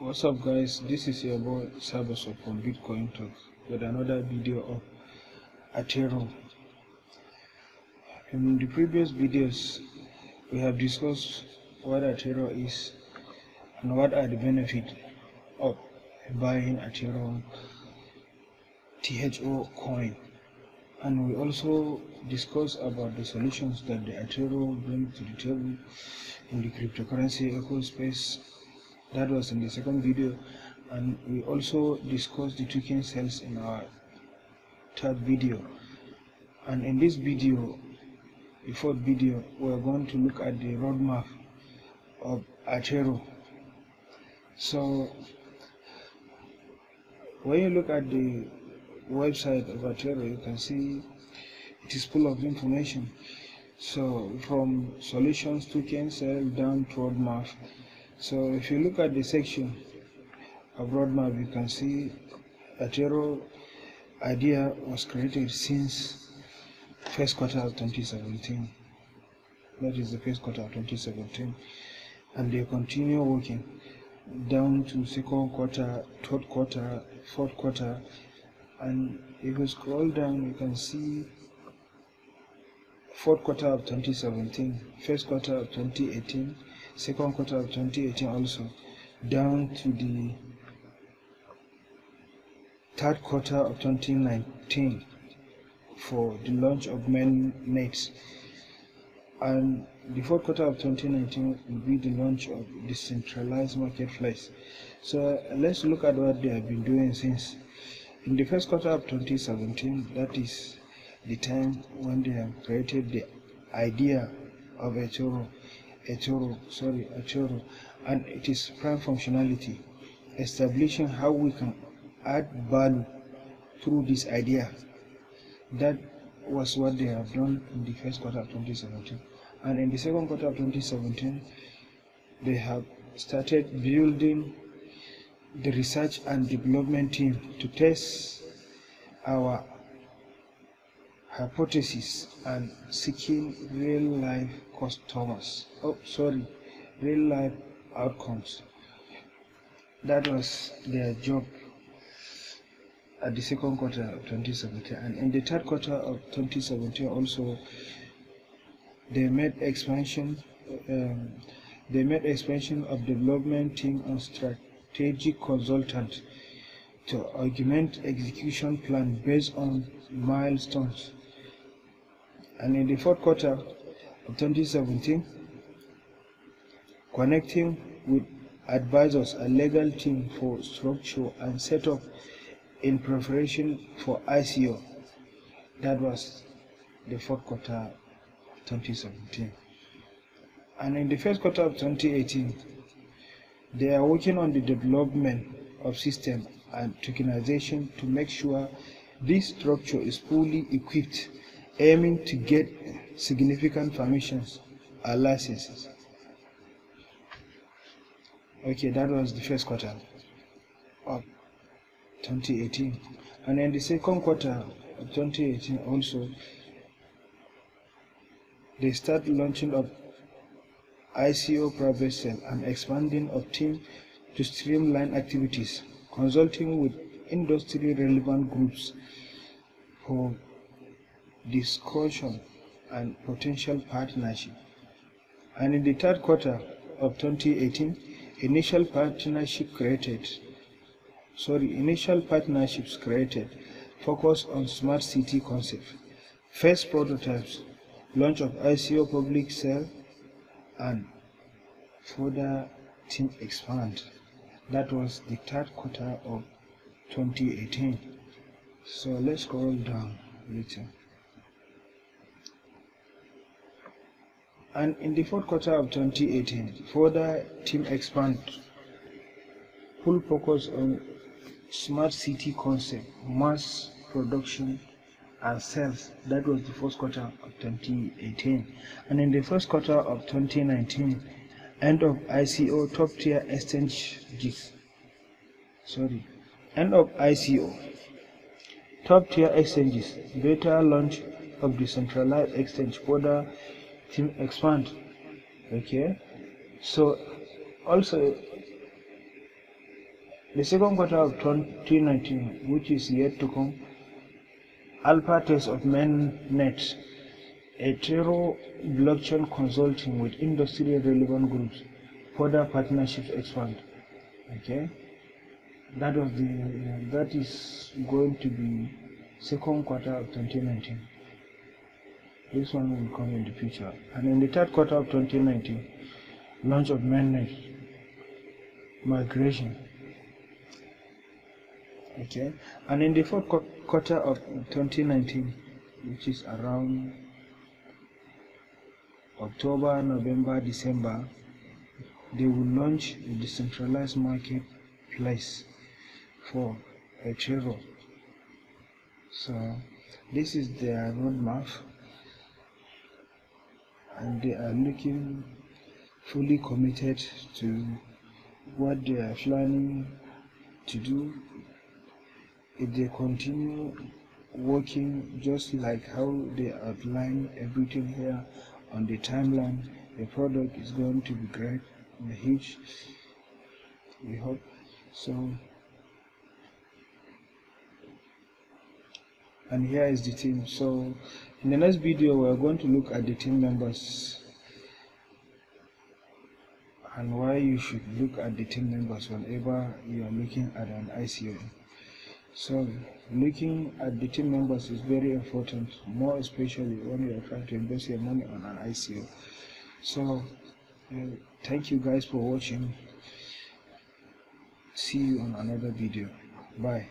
What's up guys, this is your boy Sabaso from Bitcoin Talk with another video of Atero. In the previous videos, we have discussed what Atero is and what are the benefits of buying Atero THO coin. And we also discussed about the solutions that the Atero bring to the table in the cryptocurrency eco space that was in the second video. And we also discussed the token cells in our third video. And in this video the fourth video we're going to look at the roadmap of Athero so when you look at the website of Athero you can see it is full of information. So from solutions token sale down to roadmap so if you look at the section of roadmap, you can see that Athero idea was created since first quarter of 2017. That is the first quarter of 2017. And they continue working down to second quarter, third quarter, fourth quarter. And if you scroll down, you can see fourth quarter of 2017, first quarter of 2018, second quarter of 2018 also down to the third quarter of 2019 for the launch of mainnet and the fourth quarter of 2019 will be the launch of decentralized marketplace. So let's look at what they have been doing since. In the first quarter of 2017 that is the time when they have created the idea of a Toro Etoro, sorry, Etoro, and it is prime functionality, establishing how we can add value through this idea. That was what they have done in the first quarter of 2017. And in the second quarter of 2017, they have started building the research and development team to test our hypothesis and seeking real life customers. Oh, sorry, real life outcomes. That was their job at the second quarter of 2017. And in the third quarter of 2017, also, they made expansion. Um, they made expansion of development team and strategic consultant to augment execution plan based on milestones and in the fourth quarter of 2017, connecting with advisors and legal team for structure and setup in preparation for ICO. That was the fourth quarter of 2017. And in the first quarter of 2018, they are working on the development of system and tokenization to make sure this structure is fully equipped aiming to get significant permissions or licenses. Okay, that was the first quarter of 2018. And in the second quarter of 2018 also, they start launching of ICO private and expanding of team to streamline activities, consulting with industry relevant groups for discussion and potential partnership. And in the third quarter of 2018, initial partnership created, sorry, initial partnerships created focus on smart city concept, first prototypes, launch of ICO public sale, and further team expand. That was the third quarter of 2018. So let's scroll down little. And in the fourth quarter of 2018, further team expand, full focus on smart city concept, mass production and sales. That was the first quarter of 2018. And in the first quarter of 2019, end of ICO top tier exchanges. Sorry, end of ICO top tier exchanges, beta launch of decentralized exchange further expand okay so also the second quarter of 2019, which is yet to come, alpha test of mainnet, Athero blockchain consulting with industry relevant groups, further partnerships expand. Okay, that was the that is going to be second quarter of 2019. This one will come in the future, and in the third quarter of 2019, launch of mainnet migration. Okay. And in the fourth quarter of 2019 which is around october november december they will launch a decentralized marketplace for a travel. So this is their roadmap and they are looking fully committed to what they are planning to do. If they continue working just like how they outline everything here on the timeline the product is going to be great huge we hope so and here is the team so in the next video we are going to look at the team members and why you should look at the team members whenever you are looking at an ICO. So looking at the team members is very important, more especially when you are trying to invest your money on an ICO. So uh, thank you guys for watching. See you on another video. Bye.